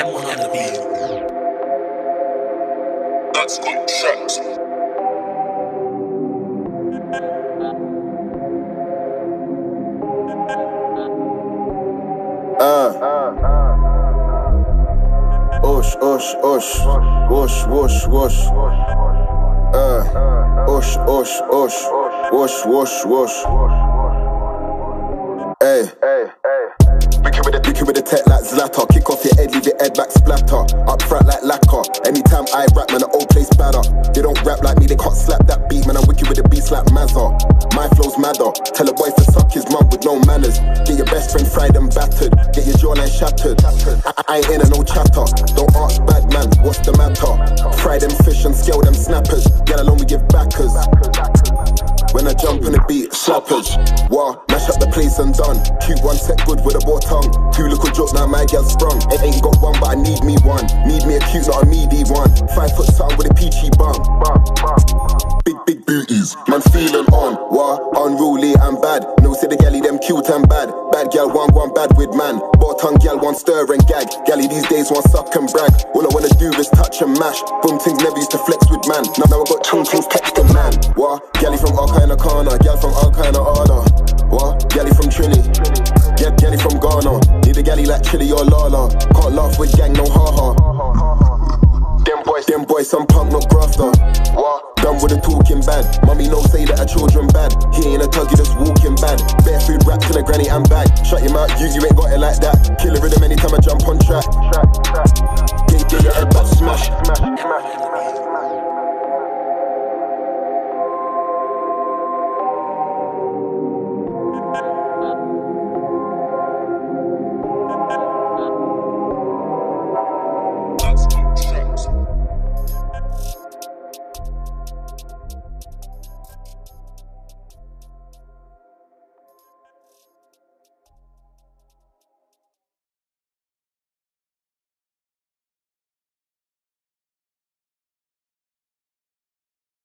M1 on the beat. That's good tracks. Osh, osh, osh, wash, wash, wash. Uh, osh, osh, osh, wash, wash, wash. Hey, hey, hey. Wicked with the wicked with the tech like Zlatan. Kick off your splatter. Up front like lacquer. Anytime I rap, man, the old place badder. They don't rap like me, they can't slap that beat, man. I'm wicked with the beats like Mazza. My flow's madder. Tell a boy to suck his mum with no manners. Get your best friend fried and battered. Get your jawline shattered. I, I ain't in a no chatter. Don't ask bad man, what's the matter? Fry them fish and scale them snappers. Get along, we give backers. When I jump on the beat, slappers. Wow, mash up the place and done. Cute one set good with a bow tongue. Two little jokes, now my girl sprung. Ain't, ain't got one, but I need me one. Need me a cute, not a meaty one. Five foot something with a peachy bum. Big, big booties, man feeling on. Wah, unruly and bad. No, say the galley, them cute and bad. Bad gal, one, one bad with man. Bow tongue gal, one stir and gag. Galley these days, one suck and brag. All I wanna do is touch and mash. Boom things never used to flex with man. Now, now I got chung things catch the man. Wah, galley from of corner. Gal from of order. Wah, galley from Trini. Get galley from Ghana. Need a galley like Chili or Lala. Can't laugh with gang, no ha ha. Them boys, them boys, some punk, no grafter. What? Done with the talking bad. Mummy no say that her children Granny and bag. Shut your mouth, you, you ain't got it like that. Kill a rhythm anytime I jump on track. Get, your head back, smash.